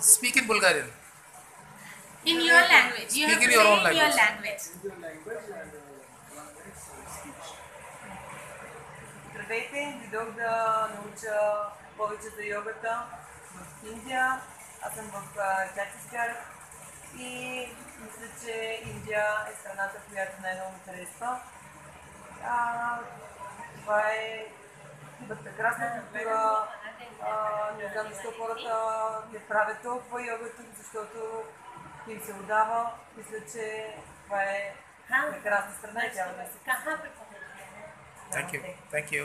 Speak in Bulgarian. In your language. You Speak in your own in your language. language. Здравейте, дойдох да науча повече за йогата в Индия. Аз съм в Чатискар и мисля, че Индия е страната, която най-много харесва. А, това е прекрасна култура. Не знам защо хората не правят толкова йога тук, защото им се отдава. Мисля, че това е прекрасна страна и тя ме се Thank you. Thank you.